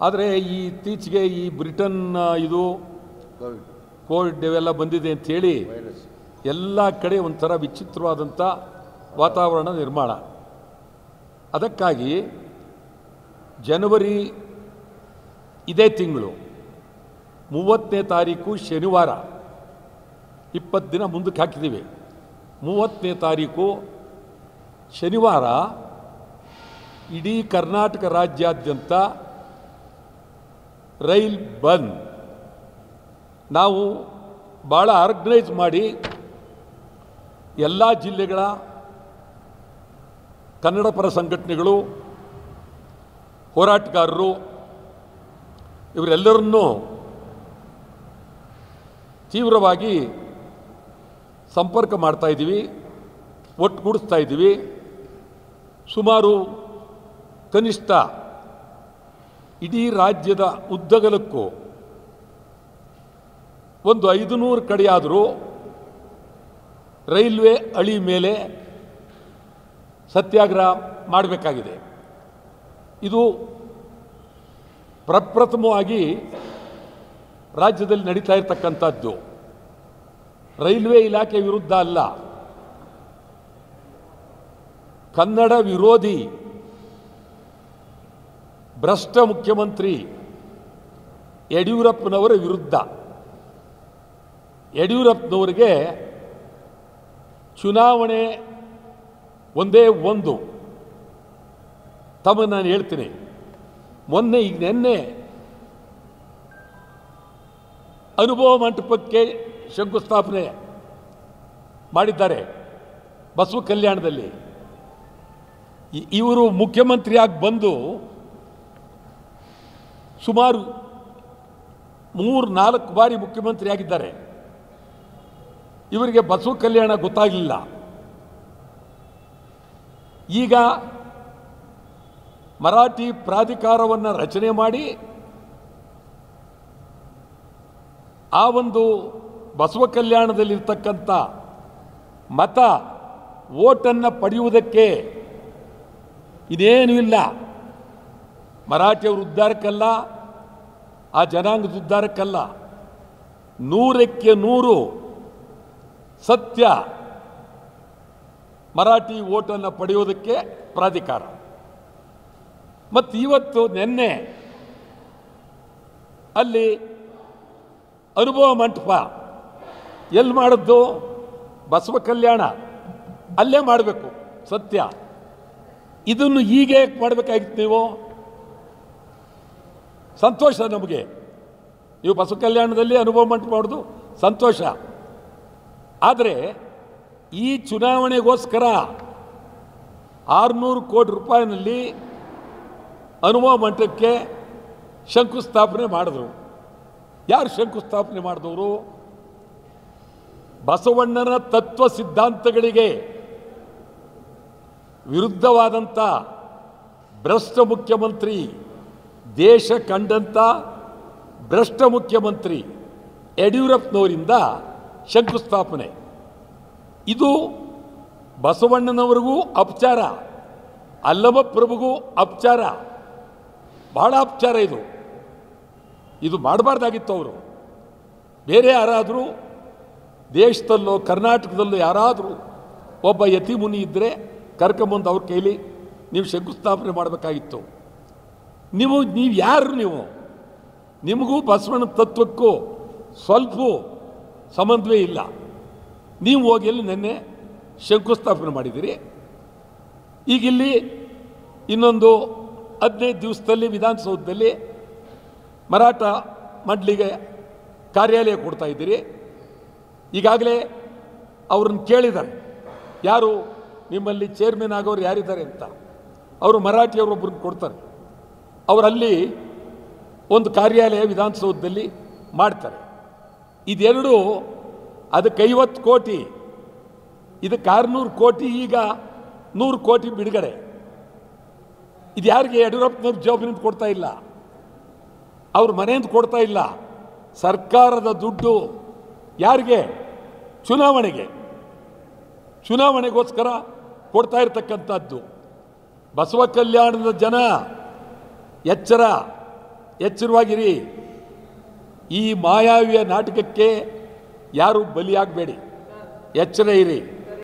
ಆದರೆ ಈ ಇತ್ತೀಚೆಗೆ ಈ ಬ್ರಿಟನ್ ಇದು ಕೋವಿಡ್. ಇವೆಲ್ಲ ಬಂದಿದೆ ಅಂಥೇಳಿ ಎಲ್ಲ ಕಡೆ ಒಂಥರ ವಿಚಿತ್ರವಾದಂಥ ವಾತಾವರಣ ನಿರ್ಮಾಣ. ಅದಕ್ಕಾಗಿ ಜನವರಿ ಇದೇ ತಿಂಗಳು ಮೂವತ್ತನೇ ತಾರೀಕು ಶನಿವಾರ ಇಪ್ಪತ್ತು ದಿನ ಮುಂದಕ್ಕೆ ಹಾಕಿದ್ದೀವಿ. ಮೂವತ್ತನೇ ತಾರೀಕು ಶನಿವಾರ ಇಡೀ ಕರ್ನಾಟಕ ರಾಜ್ಯಾದ್ಯಂತ ರೈಲ್ ಬಂದ್. ನಾವು ಭಾಳ ಆರ್ಗನೈಸ್ ಮಾಡಿ ಎಲ್ಲ ಜಿಲ್ಲೆಗಳ ಕನ್ನಡ ಪರ ಸಂಘಟನೆಗಳು, ಹೋರಾಟಗಾರರು, ಇವರೆಲ್ಲರನ್ನೂ ತೀವ್ರವಾಗಿ ಸಂಪರ್ಕ ಮಾಡ್ತಾ ಇದ್ದೀವಿ, ಒಟ್ಟುಗೂಡಿಸ್ತಾ ಇದ್ದೀವಿ. ಸುಮಾರು ಕನಿಷ್ಠ ಇಡೀ ರಾಜ್ಯದ ಉದ್ದಗಲಕ್ಕೂ ಒಂದು ಐದು ನೂರು ಕಡೆಯಾದರೂ ರೈಲ್ವೆ ಅಳಿ ಮೇಲೆ ಸತ್ಯಾಗ್ರಹ ಮಾಡಬೇಕಾಗಿದೆ. ಇದು ಪ್ರಪ್ರಥಮವಾಗಿ ರಾಜ್ಯದಲ್ಲಿ ನಡೀತಾ ಇರತಕ್ಕಂಥದ್ದು. ರೈಲ್ವೆ ಇಲಾಖೆ ವಿರುದ್ಧ ಅಲ್ಲ. ಕನ್ನಡ ವಿರೋಧಿ ಭ್ರಷ್ಟ ಮುಖ್ಯಮಂತ್ರಿ ಯಡಿಯೂರಪ್ಪನವರ ವಿರುದ್ಧ. ಯಡಿಯೂರಪ್ಪನವರಿಗೆ ಚುನಾವಣೆ ಒಂದೇ ಒಂದು. ತಮ್ಮ ನಾನು ಹೇಳ್ತೀನಿ. ಮೊನ್ನೆ ಈಗ ನಿನ್ನೆ ಅನುಭವ ಮಂಟಪಕ್ಕೆ ಶಂಕುಸ್ಥಾಪನೆ ಮಾಡಿದ್ದಾರೆ ಬಸವ ಕಲ್ಯಾಣದಲ್ಲಿ. ಇವರು ಮುಖ್ಯಮಂತ್ರಿಯಾಗಿ ಬಂದು ಸುಮಾರು ಮೂರು, ನಾಲ್ಕು ಬಾರಿ ಮುಖ್ಯಮಂತ್ರಿಯಾಗಿದ್ದಾರೆ. ಇವರಿಗೆ ಬಸವ ಕಲ್ಯಾಣ ಗೊತ್ತಾಗಲಿಲ್ಲ. ಈಗ ಮರಾಠಿ ಪ್ರಾಧಿಕಾರವನ್ನು ರಚನೆ ಮಾಡಿ ಆ ಒಂದು ಬಸವ ಕಲ್ಯಾಣದಲ್ಲಿರ್ತಕ್ಕಂಥ ಮತ ಓಟನ್ನು ಪಡೆಯುವುದಕ್ಕೆ ಇದೇನೂ ಇಲ್ಲ. ಮರಾಠಿಯವ್ರ ಉದ್ಧಾರಕ್ಕಲ್ಲ, ಆ ಜನಾಂಗದ ಉದ್ಧಾರಕ್ಕಲ್ಲ. ನೂರಕ್ಕೆ ನೂರು ಸತ್ಯ ಮರಾಠಿ ಓಟನ್ನು ಪಡೆಯೋದಕ್ಕೆ ಪ್ರಾಧಿಕಾರ. ಮತ್ತು ಇವತ್ತು ನಿನ್ನೆ ಅಲ್ಲಿ ಅನುಭವ ಮಂಟಪ ಎಲ್ಲಿ ಮಾಡಿದ್ದು? ಬಸವ ಕಲ್ಯಾಣ. ಅಲ್ಲೇ ಮಾಡಬೇಕು, ಸತ್ಯ. ಇದನ್ನು ಹೀಗೆ ಮಾಡಬೇಕಾಗಿತ್ತು ನೀವು? ಸಂತೋಷ ನಮಗೆ. ನೀವು ಬಸವ ಕಲ್ಯಾಣದಲ್ಲಿ ಅನುಭವ ಮಂಟಪ ಸಂತೋಷ. ಆದರೆ ಈ ಚುನಾವಣೆಗೋಸ್ಕರ ಆರುನೂರು ಕೋಟಿ ರೂಪಾಯಿನಲ್ಲಿ ಅನುಭವ ಮಂಟಪಕ್ಕೆ ಶಂಕುಸ್ಥಾಪನೆ ಮಾಡಿದ್ರು. ಯಾರು ಶಂಕುಸ್ಥಾಪನೆ ಮಾಡಿದವರು? ಬಸವಣ್ಣನ ತತ್ವ ಸಿದ್ಧಾಂತಗಳಿಗೆ ವಿರುದ್ಧವಾದಂಥ ಭ್ರಷ್ಟ ಮುಖ್ಯಮಂತ್ರಿ ದೇಶ ಕಂಡಂಥ ಭ್ರಷ್ಟ ಮುಖ್ಯಮಂತ್ರಿ ಯಡಿಯೂರಪ್ಪನವರಿಂದ ಶಂಕುಸ್ಥಾಪನೆ. ಇದು ಬಸವಣ್ಣನವರಿಗೂ ಅಪಚಾರ ಅಲ್ಲಮ ಪ್ರಭುಗೂ ಅಪಚಾರ. ಬಹಳ ಅಪಚಾರ ಇದು. ಇದು ಮಾಡಬಾರ್ದಾಗಿತ್ತು ಅವರು. ಬೇರೆ ಯಾರಾದರೂ ದೇಶದಲ್ಲೋ, ಕರ್ನಾಟಕದಲ್ಲೋ ಯಾರಾದರೂ ಒಬ್ಬ ಯತಿ ಮುನಿ ಇದ್ದರೆ ಕರ್ಕೊಂಬಂದು ಅವ್ರ ಕೈಲಿ ನೀವು ಶಂಕುಸ್ಥಾಪನೆ ಮಾಡಬೇಕಾಗಿತ್ತು. ನೀವು ನೀವು ಯಾರು ನೀವು? ನಿಮಗೂ ಬಸವಣ್ಣ ತತ್ವಕ್ಕೂ ಸ್ವಲ್ಪ ಸಂಬಂಧವೇ ಇಲ್ಲ. ನೀವು ಹೋಗಿ ಎಲ್ಲಿ ನಿನ್ನೆ ಶಂಕುಸ್ಥಾಪನೆ ಮಾಡಿದ್ದೀರಿ. ಈಗ ಇಲ್ಲಿ ಇನ್ನೊಂದು ಹದಿನೈದು ದಿವಸದಲ್ಲಿ ವಿಧಾನಸೌಧದಲ್ಲಿ ಮರಾಠ ಮಂಡಳಿಗೆ ಕಾರ್ಯಾಲಯ ಕೊಡ್ತಾ ಇದ್ದೀರಿ. ಈಗಾಗಲೇ ಅವ್ರನ್ನ ಕೇಳಿದ್ದಾರೆ. ಯಾರು? ನಿಮ್ಮಲ್ಲಿ ಚೇರ್ಮನ್ ಆಗೋರು ಯಾರಿದ್ದಾರೆ ಅಂತ. ಅವರು ಮರಾಠಿಯವರು ಒಬ್ಬರನ್ನ ಕೊಡ್ತಾರೆ. ಅವರಲ್ಲಿ ಒಂದು ಕಾರ್ಯಾಲಯ ವಿಧಾನಸೌಧದಲ್ಲಿ ಮಾಡ್ತಾರೆ. ಇದೆರಡು ಅದಕ್ಕೆ ಐವತ್ತು ಕೋಟಿ, ಇದಕ್ಕೆ ಆರುನೂರು ಕೋಟಿ, ಈಗ ನೂರು ಕೋಟಿ ಬಿಡುಗಡೆ. ಇದು ಯಾರಿಗೆ? ಯಡಿಯೂರಪ್ಪನವ್ರ ಜವಾಬ್ದಾರಿ ಕೊಡ್ತಾ ಇಲ್ಲ. ಅವ್ರ ಮನೆಯಿಂದ ಕೊಡ್ತಾ ಇಲ್ಲ. ಸರ್ಕಾರದ ದುಡ್ಡು ಯಾರಿಗೆ? ಚುನಾವಣೆಗೆ. ಚುನಾವಣೆಗೋಸ್ಕರ ಕೊಡ್ತಾ ಇರತಕ್ಕಂಥದ್ದು. ಬಸವ ಕಲ್ಯಾಣದ ಜನ ಎಚ್ಚರ ಎಚ್ಚರವಾಗಿರಿ. ಈ ಮಾಯಾವಿಯ ನಾಟಕಕ್ಕೆ ಯಾರು ಬಲಿಯಾಗಬೇಡಿ. ಎಚ್ಚರ ಇರಿ.